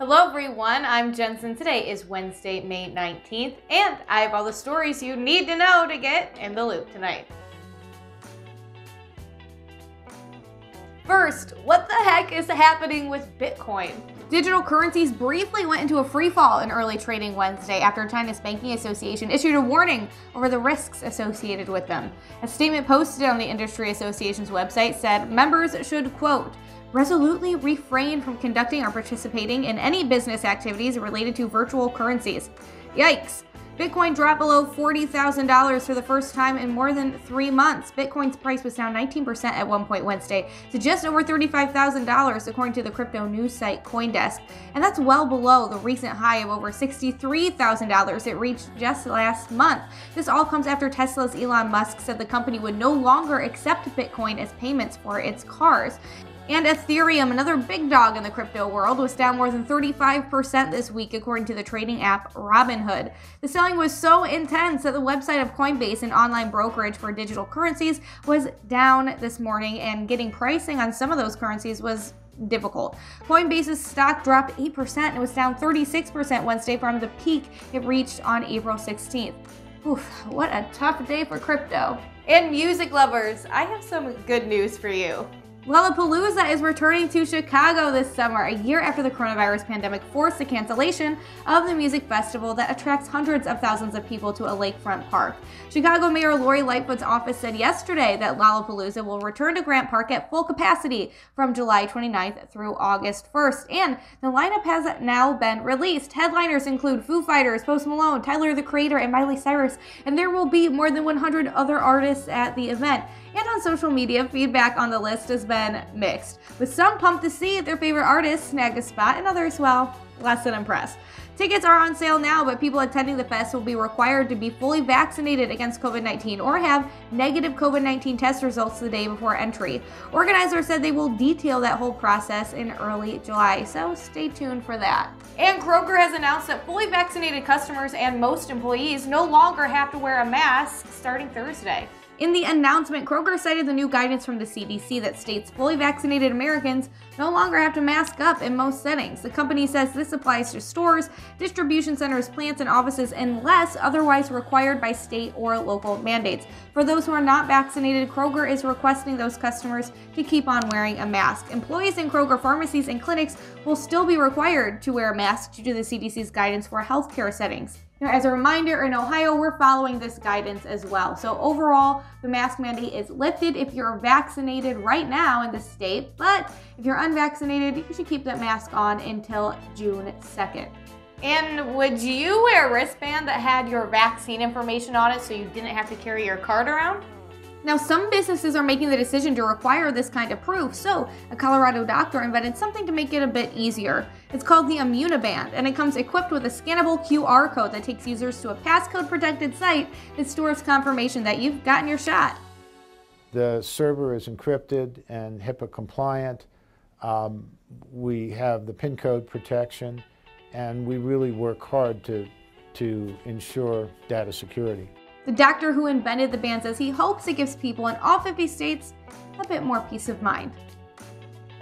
Hello everyone, I'm Jensen. Today is Wednesday, May 19th, and I have all the stories you need to know to get in the loop tonight. First, what the heck is happening with Bitcoin? Digital currencies briefly went into a free fall in early trading Wednesday after China's Banking Association issued a warning over the risks associated with them. A statement posted on the Industry Association's website said members should, quote, resolutely refrain from conducting or participating in any business activities related to virtual currencies. Yikes! Bitcoin dropped below $40,000 for the first time in more than three months. Bitcoin's price was down 19% at one point Wednesday to just over $35,000, according to the crypto news site Coindesk. And that's well below the recent high of over $63,000 it reached just last month. This all comes after Tesla's Elon Musk said the company would no longer accept Bitcoin as payments for its cars. And Ethereum, another big dog in the crypto world, was down more than 35% this week, according to the trading app Robinhood. The selling was so intense that the website of Coinbase, an online brokerage for digital currencies, was down this morning, and getting pricing on some of those currencies was difficult. Coinbase's stock dropped 8% and was down 36% Wednesday from the peak it reached on April 16th. Oof, what a tough day for crypto. And music lovers, I have some good news for you. Lollapalooza is returning to Chicago this summer, a year after the coronavirus pandemic forced the cancellation of the music festival that attracts hundreds of thousands of people to a lakefront park. Chicago Mayor Lori Lightfoot's office said yesterday that Lollapalooza will return to Grant Park at full capacity from July 29th through August 1st, and the lineup has now been released. Headliners include Foo Fighters, Post Malone, Tyler the Creator, and Miley Cyrus, and there will be more than 100 other artists at the event. And on social media, feedback on the list has been mixed, with some pumped to see their favorite artists snag a spot and others, well, less than impressed. Tickets are on sale now, but people attending the fest will be required to be fully vaccinated against COVID 19 or have negative COVID 19 test results the day before entry. Organizers said they will detail that whole process in early July, so stay tuned for that. And Kroger has announced that fully vaccinated customers and most employees no longer have to wear a mask starting Thursday. In the announcement, Kroger cited the new guidance from the CDC that states fully vaccinated Americans no longer have to mask up in most settings. The company says this applies to stores, distribution centers, plants, and offices unless otherwise required by state or local mandates. For those who are not vaccinated, Kroger is requesting those customers to keep on wearing a mask. Employees in Kroger pharmacies and clinics will still be required to wear a mask due to the CDC's guidance for healthcare settings. Now, as a reminder, in Ohio, we're following this guidance as well. So overall, the mask mandate is lifted if you're vaccinated right now in the state, but if you're unvaccinated, you should keep that mask on until June 2nd. And would you wear a wristband that had your vaccine information on it so you didn't have to carry your card around? Now, some businesses are making the decision to require this kind of proof, so a Colorado doctor invented something to make it a bit easier. It's called the Immuniband, and it comes equipped with a scannable QR code that takes users to a passcode protected site that stores confirmation that you've gotten your shot. The server is encrypted and HIPAA compliant. Um, we have the PIN code protection, and we really work hard to, to ensure data security. The doctor who invented the band says he hopes it gives people in all 50 states a bit more peace of mind.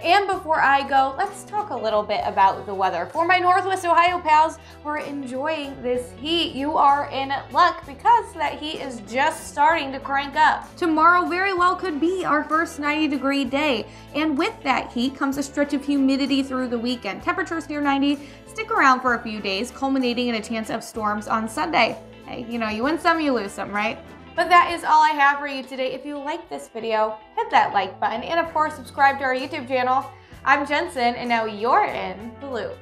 And before I go, let's talk a little bit about the weather. For my Northwest Ohio pals who are enjoying this heat, you are in luck because that heat is just starting to crank up. Tomorrow very well could be our first 90 degree day. And with that heat comes a stretch of humidity through the weekend. Temperatures near 90 stick around for a few days, culminating in a chance of storms on Sunday you know, you win some, you lose some, right? But that is all I have for you today. If you like this video, hit that like button and of course subscribe to our YouTube channel. I'm Jensen and now you're in the loop.